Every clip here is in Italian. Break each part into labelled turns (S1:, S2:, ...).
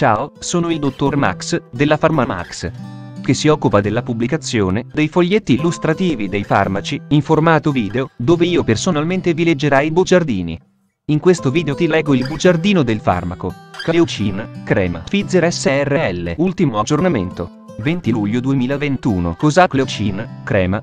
S1: Ciao, sono il dottor Max, della PharmaMax, che si occupa della pubblicazione dei foglietti illustrativi dei farmaci, in formato video, dove io personalmente vi leggerai i bugiardini. In questo video ti leggo il bugiardino del farmaco. Cleucin, crema, Pfizer SRL, ultimo aggiornamento. 20 luglio 2021. Cos'ha Cleucin, crema?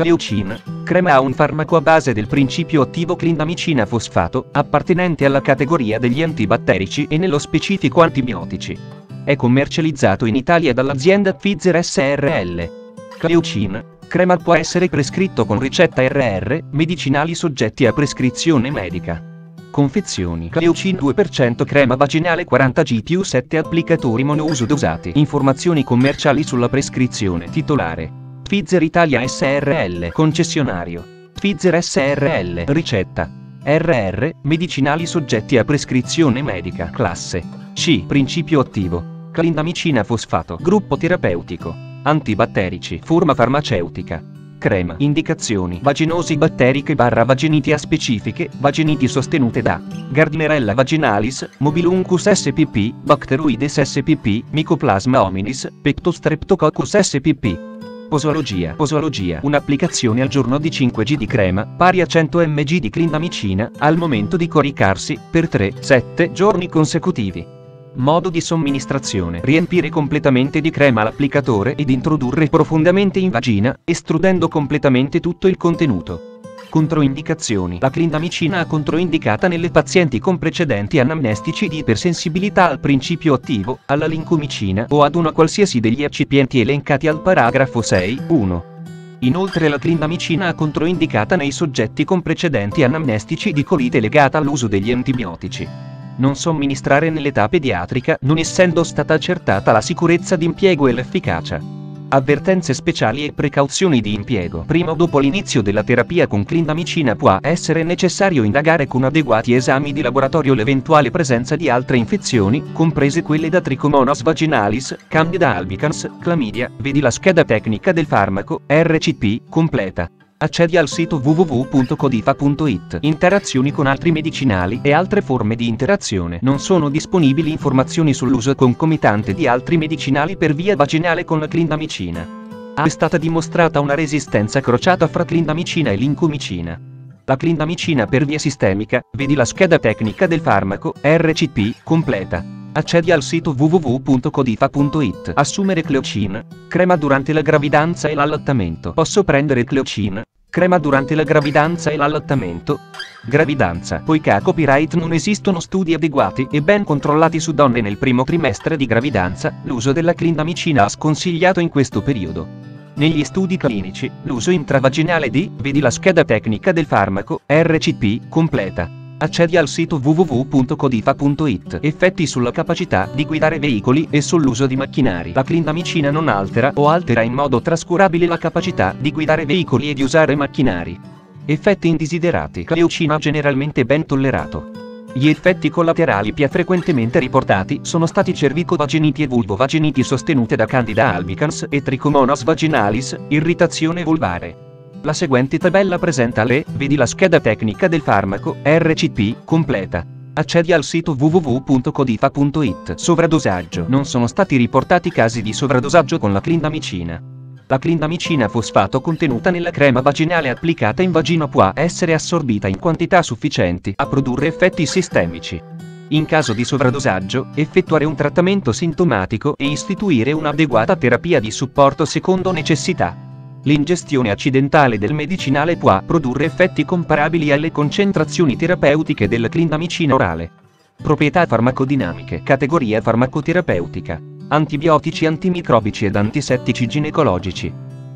S1: Cleucin, crema ha un farmaco a base del principio attivo clindamicina fosfato, appartenente alla categoria degli antibatterici e nello specifico antibiotici. È commercializzato in Italia dall'azienda Pfizer SRL. Cleucin, crema può essere prescritto con ricetta RR, medicinali soggetti a prescrizione medica. Confezioni Cleucin 2% crema vaginale 40 G più 7 applicatori monouso dosati. Informazioni commerciali sulla prescrizione titolare. Pfizer Italia SRL Concessionario. Pfizer SRL Ricetta. RR Medicinali soggetti a prescrizione medica Classe. C Principio attivo. Clindamicina fosfato Gruppo terapeutico. Antibatterici Forma farmaceutica. Crema Indicazioni. Vaginosi batteriche barra vaginiti aspecifiche Vaginiti sostenute da Gardnerella vaginalis Mobiluncus spp Bacteroides spp Mycoplasma hominis Pectostreptococcus spp Posologia. Posologia. Un'applicazione al giorno di 5G di crema, pari a 100 mg di clindamicina, al momento di coricarsi, per 3-7 giorni consecutivi. Modo di somministrazione. Riempire completamente di crema l'applicatore ed introdurre profondamente in vagina, estrudendo completamente tutto il contenuto. Controindicazioni. La clindamicina è controindicata nelle pazienti con precedenti anamnestici di ipersensibilità al principio attivo, alla lincomicina o ad una qualsiasi degli eccipienti elencati al paragrafo 6.1. Inoltre la clindamicina è controindicata nei soggetti con precedenti anamnestici di colite legata all'uso degli antibiotici. Non somministrare nell'età pediatrica non essendo stata accertata la sicurezza d'impiego e l'efficacia. Avvertenze speciali e precauzioni di impiego. Prima o dopo l'inizio della terapia con clindamicina può essere necessario indagare con adeguati esami di laboratorio l'eventuale presenza di altre infezioni, comprese quelle da Trichomonas vaginalis, Candida albicans, Chlamydia. Vedi la scheda tecnica del farmaco, RCP, completa. Accedi al sito www.codifa.it. Interazioni con altri medicinali e altre forme di interazione. Non sono disponibili informazioni sull'uso concomitante di altri medicinali per via vaginale con la clindamicina. È stata dimostrata una resistenza crociata fra clindamicina e lincomicina. La clindamicina per via sistemica, vedi la scheda tecnica del farmaco, RCP, completa. Accedi al sito www.codifa.it. Assumere Cleocin. Crema durante la gravidanza e l'allattamento. Posso prendere Cleocin? Crema durante la gravidanza e l'allattamento? Gravidanza. Poiché a copyright non esistono studi adeguati e ben controllati su donne nel primo trimestre di gravidanza, l'uso della clindamicina ha sconsigliato in questo periodo. Negli studi clinici, l'uso intravaginale di, vedi la scheda tecnica del farmaco, RCP, completa. Accedi al sito www.codifa.it. Effetti sulla capacità di guidare veicoli e sull'uso di macchinari. La clindamicina non altera o altera in modo trascurabile la capacità di guidare veicoli e di usare macchinari. Effetti indesiderati. Cleucina generalmente ben tollerato. Gli effetti collaterali più frequentemente riportati sono stati cervicovaginiti e vulvovaginiti sostenute da Candida albicans e Trichomonas vaginalis, irritazione vulvare. La seguente tabella presenta le, vedi la scheda tecnica del farmaco, RCP, completa. Accedi al sito www.codifa.it. Sovradosaggio. Non sono stati riportati casi di sovradosaggio con la clindamicina. La clindamicina fosfato contenuta nella crema vaginale applicata in vagina può essere assorbita in quantità sufficienti a produrre effetti sistemici. In caso di sovradosaggio, effettuare un trattamento sintomatico e istituire un'adeguata terapia di supporto secondo necessità. L'ingestione accidentale del medicinale può produrre effetti comparabili alle concentrazioni terapeutiche della clindamicina orale. Proprietà farmacodinamiche. Categoria farmacoterapeutica. Antibiotici antimicrobici ed antisettici ginecologici.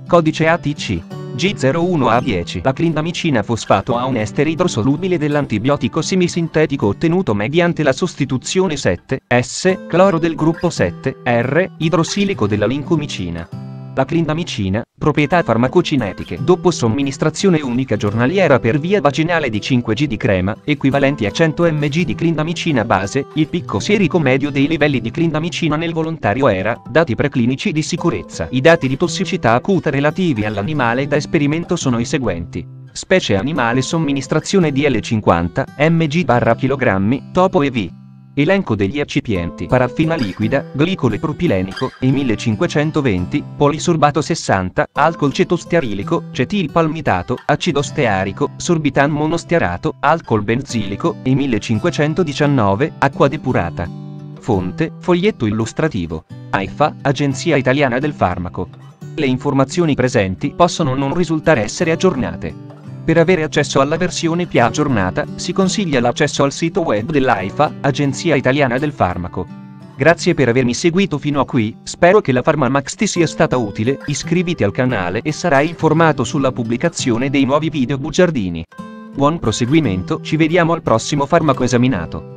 S1: Codice ATC. G01A10. La clindamicina fosfato ha un estere idrosolubile dell'antibiotico semisintetico ottenuto mediante la sostituzione 7S, cloro del gruppo 7R, idrosilico della lincomicina. La clindamicina, proprietà farmacocinetiche. Dopo somministrazione unica giornaliera per via vaginale di 5G di crema, equivalenti a 100 mg di clindamicina base, il picco serico medio dei livelli di clindamicina nel volontario era, dati preclinici di sicurezza. I dati di tossicità acuta relativi all'animale da esperimento sono i seguenti. Specie animale somministrazione di L50 mg/kg, topo e V. Elenco degli eccipienti paraffina liquida, glicole propilenico, e 1520, polisorbato 60, alcol cetostearilico, cetilpalmitato, acido stearico, sorbitan monostearato, alcol benzilico, e 1519, acqua depurata. Fonte, foglietto illustrativo. AIFA, Agenzia Italiana del Farmaco. Le informazioni presenti possono non risultare essere aggiornate. Per avere accesso alla versione più aggiornata, si consiglia l'accesso al sito web dell'AIFA, Agenzia Italiana del Farmaco. Grazie per avermi seguito fino a qui, spero che la PharmaMax ti sia stata utile, iscriviti al canale e sarai informato sulla pubblicazione dei nuovi video bugiardini. Buon proseguimento, ci vediamo al prossimo farmaco esaminato.